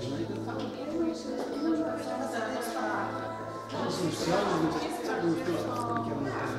Sono sostanziali, non c'è stato un